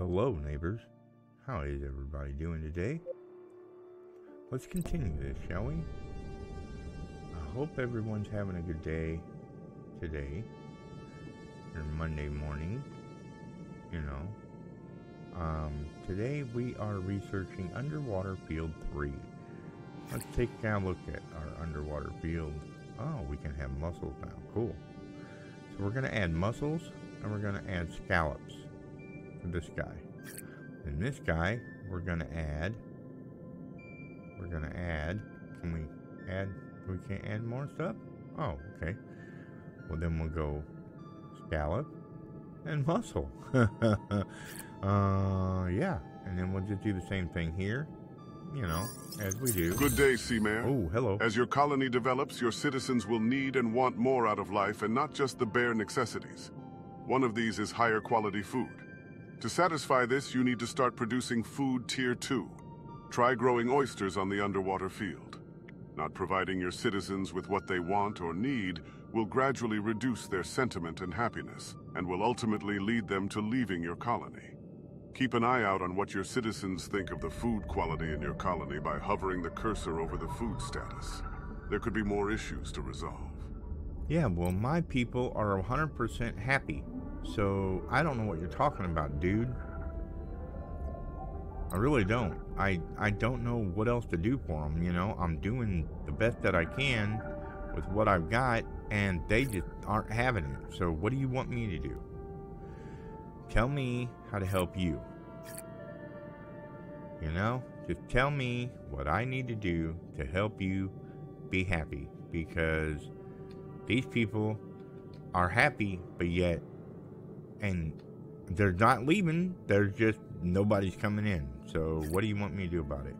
hello, neighbors. How is everybody doing today? Let's continue this, shall we? I hope everyone's having a good day today, or Monday morning, you know. Um, today we are researching Underwater Field 3. Let's take a look at our underwater field. Oh, we can have mussels now. Cool. So we're going to add mussels, and we're going to add scallops this guy. And this guy, we're going to add, we're going to add, can we add, we can't add more stuff? Oh, okay. Well, then we'll go scallop and mussel. uh, yeah. And then we'll just do the same thing here, you know, as we do. Good day, Seamare. Oh, hello. As your colony develops, your citizens will need and want more out of life and not just the bare necessities. One of these is higher quality food. To satisfy this, you need to start producing food tier 2. Try growing oysters on the underwater field. Not providing your citizens with what they want or need will gradually reduce their sentiment and happiness, and will ultimately lead them to leaving your colony. Keep an eye out on what your citizens think of the food quality in your colony by hovering the cursor over the food status. There could be more issues to resolve. Yeah, well, my people are 100% happy. So, I don't know what you're talking about, dude. I really don't. I, I don't know what else to do for them, you know? I'm doing the best that I can with what I've got, and they just aren't having it. So, what do you want me to do? Tell me how to help you. You know? Just tell me what I need to do to help you be happy. Because these people are happy, but yet, and they're not leaving. They're just nobody's coming in. So what do you want me to do about it?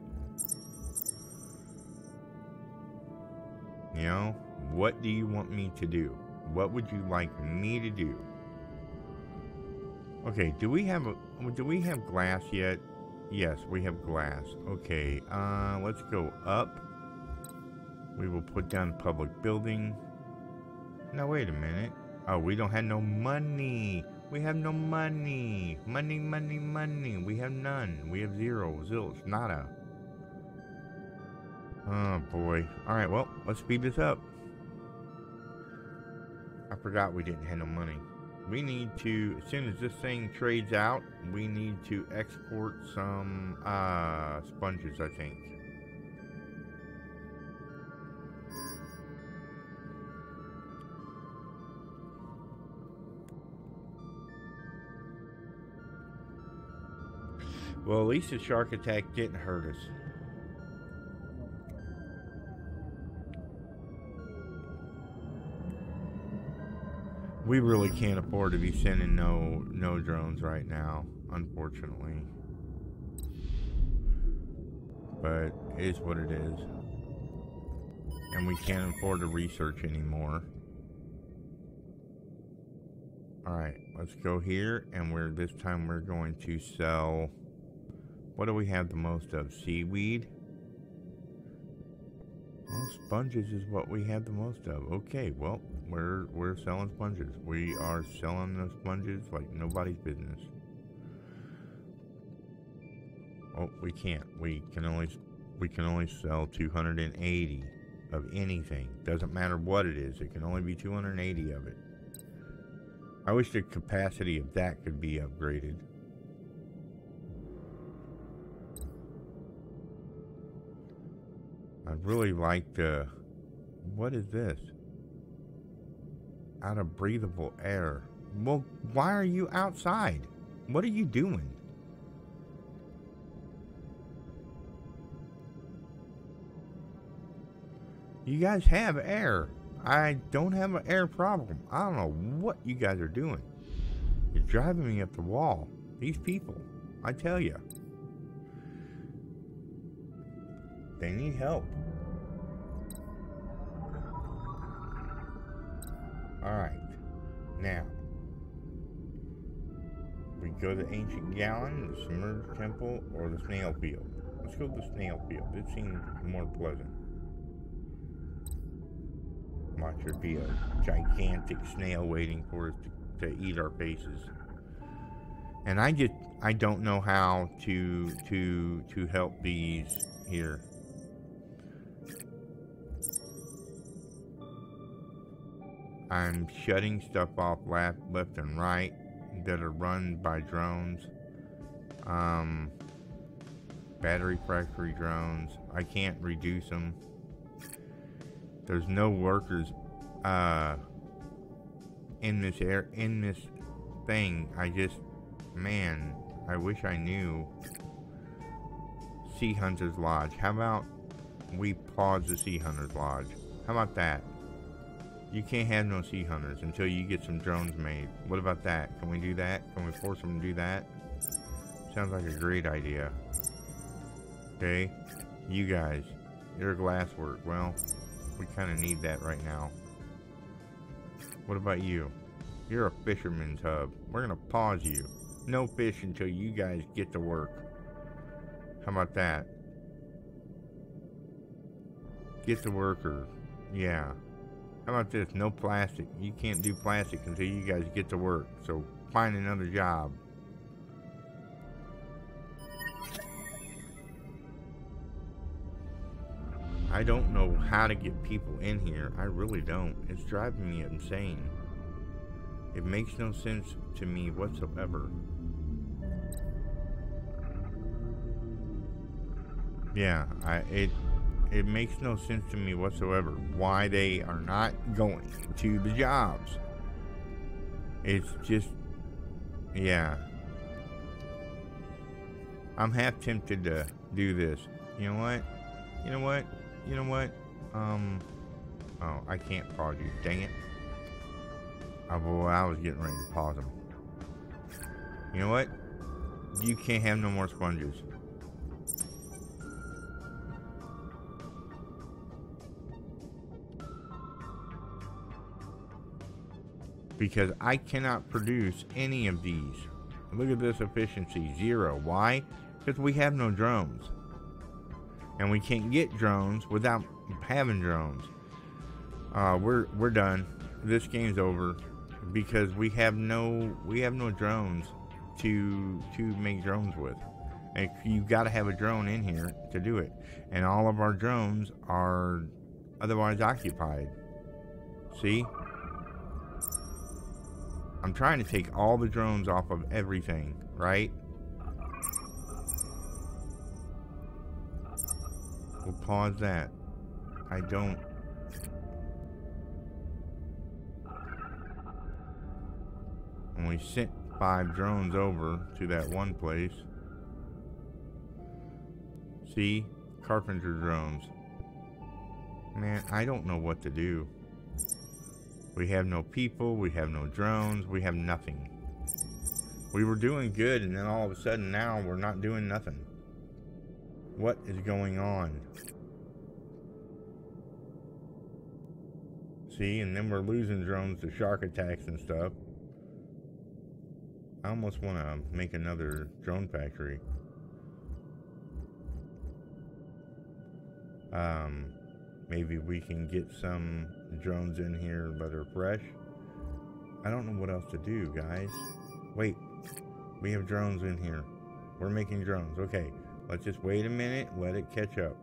You know, what do you want me to do? What would you like me to do? Okay, do we have a do we have glass yet? Yes, we have glass. Okay, uh let's go up. We will put down public building. Now wait a minute. Oh, we don't have no money. We have no money. Money, money, money. We have none. We have zero. Zilch. Nada. Oh boy. Alright, well, let's speed this up. I forgot we didn't have no money. We need to, as soon as this thing trades out, we need to export some uh, sponges, I think. Well, at least the shark attack didn't hurt us. We really can't afford to be sending no no drones right now, unfortunately. But it is what it is. And we can't afford to research anymore. Alright, let's go here and we're this time we're going to sell what do we have the most of? Seaweed? Well, sponges is what we have the most of. Okay, well, we're we're selling sponges. We are selling the sponges like nobody's business. Oh, we can't. We can only we can only sell 280 of anything. Doesn't matter what it is. It can only be 280 of it. I wish the capacity of that could be upgraded. I'd really like to. What is this? Out of breathable air. Well, why are you outside? What are you doing? You guys have air. I don't have an air problem. I don't know what you guys are doing. You're driving me up the wall. These people, I tell you. They need help. Alright. Now. We go to Ancient Galleon, the Submerged Temple, or the Snail Field. Let's go to the Snail Field. It seems more pleasant. Watch there be a gigantic snail waiting for us to, to eat our faces. And I just I don't know how to to to help these here. I'm shutting stuff off left, left and right that are run by drones. Um, battery factory drones. I can't reduce them. There's no workers uh, in this air in this thing. I just, man, I wish I knew. Sea Hunters Lodge. How about we pause the Sea Hunters Lodge? How about that? You can't have no sea hunters until you get some drones made. What about that? Can we do that? Can we force them to do that? Sounds like a great idea. Okay? You guys, your glasswork. Well, we kind of need that right now. What about you? You're a fisherman's hub. We're going to pause you. No fish until you guys get to work. How about that? Get to work or... Yeah. How about this? No plastic. You can't do plastic until you guys get to work. So find another job. I don't know how to get people in here. I really don't. It's driving me insane. It makes no sense to me whatsoever. Yeah, I it it makes no sense to me whatsoever why they are not going to the jobs. It's just, yeah. I'm half tempted to do this. You know what? You know what? You know what? Um, oh, I can't pause you. Dang it. Oh, boy, I was getting ready to pause them. You know what? You can't have no more sponges. Because I cannot produce any of these. Look at this efficiency, zero. Why? Because we have no drones. And we can't get drones without having drones. Uh, we're we're done. This game's over because we have no we have no drones to to make drones with. And you got to have a drone in here to do it. And all of our drones are otherwise occupied. See? I'm trying to take all the drones off of everything, right? We'll pause that. I don't... And we sent five drones over to that one place. See? Carpenter drones. Man, I don't know what to do. We have no people, we have no drones, we have nothing. We were doing good and then all of a sudden now we're not doing nothing. What is going on? See, and then we're losing drones to shark attacks and stuff. I almost want to make another drone factory. Um, maybe we can get some drones in here that are fresh. I don't know what else to do, guys. Wait, we have drones in here. We're making drones. Okay, let's just wait a minute, let it catch up.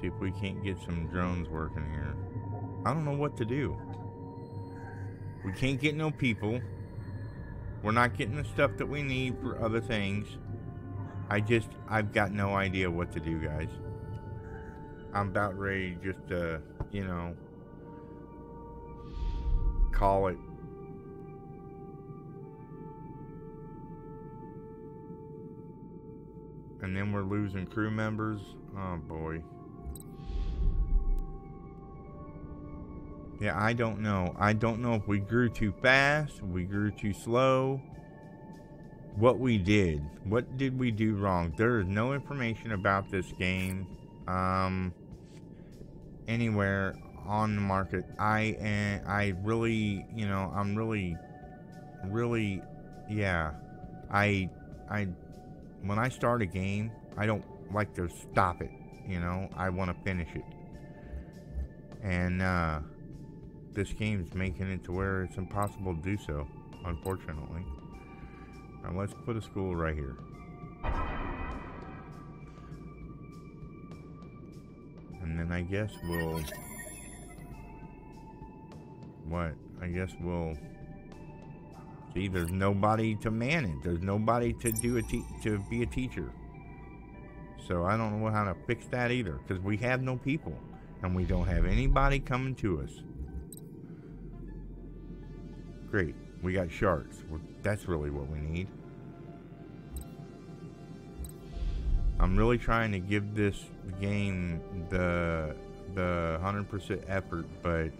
See if we can't get some drones working here. I don't know what to do. We can't get no people. We're not getting the stuff that we need for other things. I just, I've got no idea what to do, guys. I'm about ready just to, you know, call it. And then we're losing crew members. Oh boy. Yeah, I don't know. I don't know if we grew too fast, we grew too slow. what we did. What did we do wrong? There is no information about this game um, anywhere on the market. I and I really, you know, I'm really, really, yeah. I, I, when I start a game, I don't like to stop it. You know, I want to finish it. And uh, this game's making it to where it's impossible to do so, unfortunately. Now let's put a school right here. And then I guess we'll... What? I guess we'll... See, there's nobody to man it. There's nobody to do a to be a teacher. So I don't know how to fix that either, because we have no people, and we don't have anybody coming to us. Great, we got sharks. That's really what we need. I'm really trying to give this game the the 100% effort, but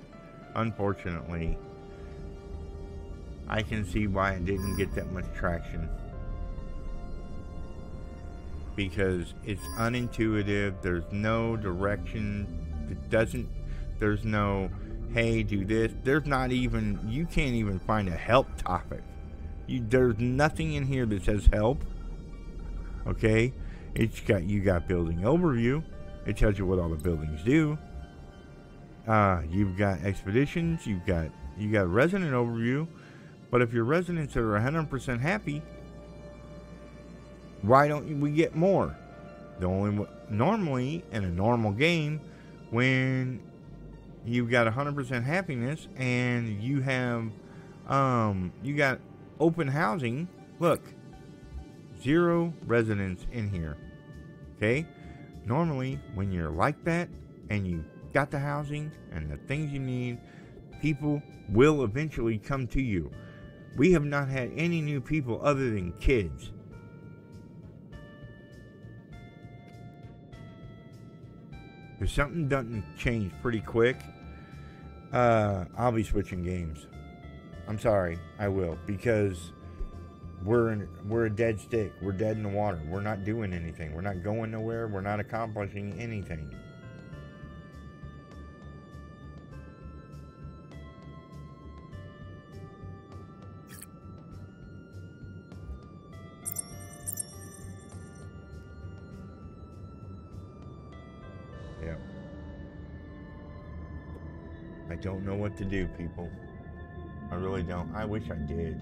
unfortunately, I can see why it didn't get that much traction. Because it's unintuitive, there's no direction, it doesn't, there's no, hey, do this. There's not even, you can't even find a help topic. You, there's nothing in here that says help. Okay? It's got you got building overview. It tells you what all the buildings do. Uh, you've got expeditions. You've got you got resident overview. But if your residents are 100% happy, why don't we get more? The only normally in a normal game, when you've got 100% happiness and you have um, you got open housing. Look, zero residents in here. Okay? Normally, when you're like that and you got the housing and the things you need, people will eventually come to you. We have not had any new people other than kids. If something doesn't change pretty quick, uh, I'll be switching games. I'm sorry, I will because we're in, we're a dead stick. We're dead in the water. We're not doing anything. We're not going nowhere. We're not accomplishing anything. Yeah. I don't know what to do, people. I really don't. I wish I did.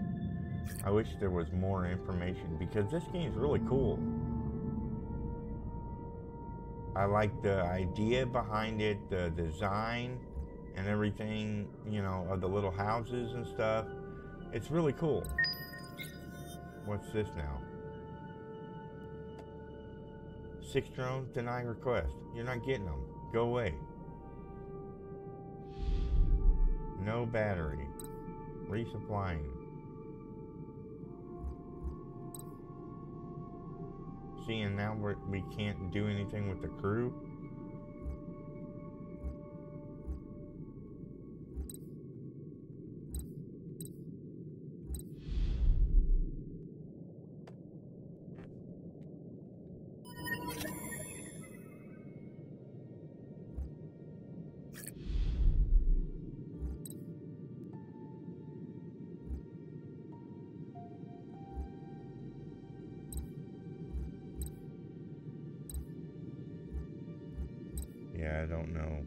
I wish there was more information because this game is really cool. I like the idea behind it, the design and everything, you know, of the little houses and stuff. It's really cool. What's this now? Six drones deny request. You're not getting them. Go away. No battery. Resupplying. seeing now we're, we can't do anything with the crew. Yeah, I don't know.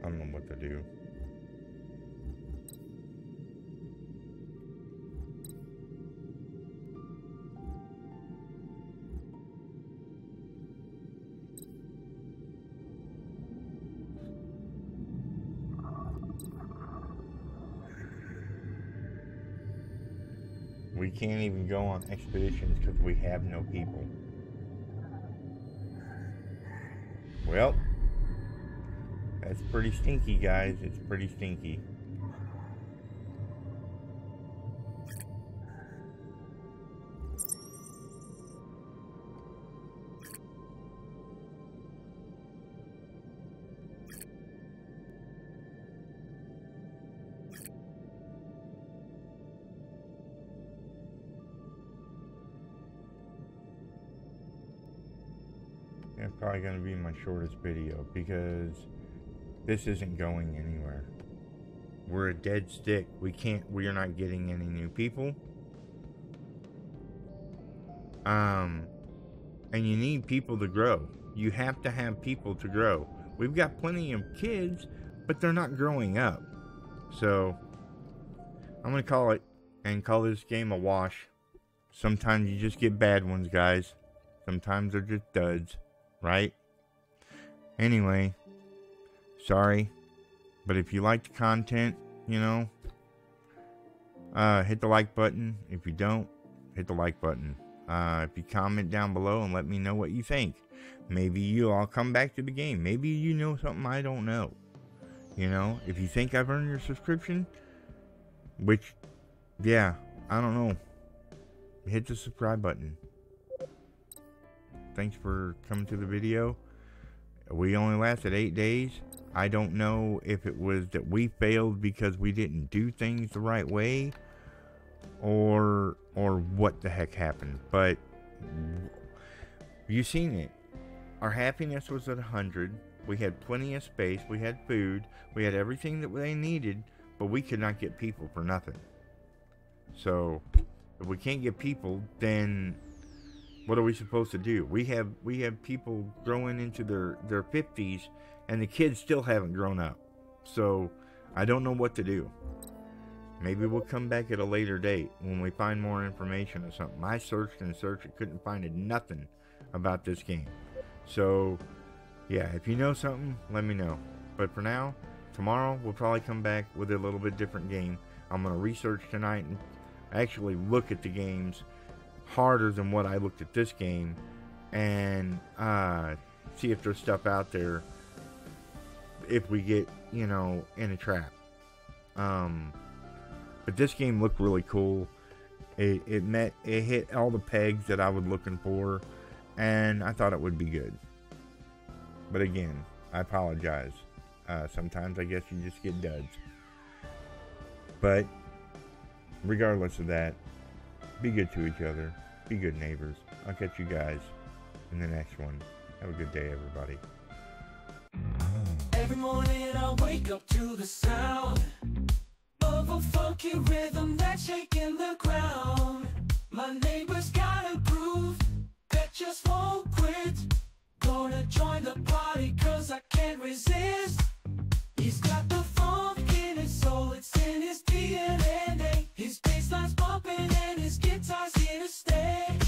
I don't know what to do. We can't even go on expeditions because we have no people. Well, that's pretty stinky, guys. It's pretty stinky. That's probably going to be my shortest video because this isn't going anywhere. We're a dead stick. We can't, we are not getting any new people. Um, and you need people to grow. You have to have people to grow. We've got plenty of kids, but they're not growing up. So, I'm going to call it and call this game a wash. Sometimes you just get bad ones, guys. Sometimes they're just duds, right? Anyway, sorry. But if you like the content, you know, uh, hit the like button. If you don't, hit the like button. Uh, if you comment down below and let me know what you think. Maybe you all come back to the game. Maybe you know something I don't know. You know, if you think I've earned your subscription, which, yeah, I don't know. Hit the subscribe button. Thanks for coming to the video. We only lasted eight days. I don't know if it was that we failed because we didn't do things the right way or or what the heck happened. But you seen it. Our happiness was at 100. We had plenty of space. We had food. We had everything that they needed, but we could not get people for nothing. So, if we can't get people, then what are we supposed to do? We have we have people growing into their their 50s and the kids still haven't grown up. So, I don't know what to do. Maybe we'll come back at a later date when we find more information or something. I searched and searched and couldn't find nothing about this game. So, yeah, if you know something, let me know. But for now, tomorrow we'll probably come back with a little bit different game. I'm going to research tonight and actually look at the games harder than what I looked at this game and uh, see if there's stuff out there if we get, you know, in a trap. Um, but this game looked really cool. It, it met, it hit all the pegs that I was looking for, and I thought it would be good. But again, I apologize. Uh, sometimes I guess you just get duds. But regardless of that, be good to each other. Be good neighbors. I'll catch you guys in the next one. Have a good day, everybody. Every morning I wake up to the sound Of a funky rhythm that's shaking the ground. My neighbor's got a groove that just won't quit. Gonna join the party cause I can't resist. He's got the funk in his soul, it's in his DNA His bass line's bumping and his guitar's here to stay.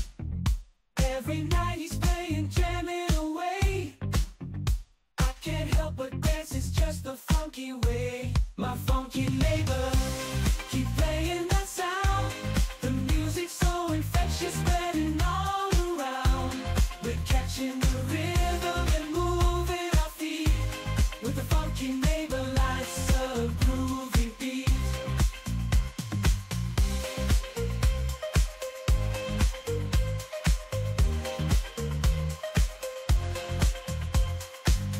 Every night he's just the funky way, my funky neighbor.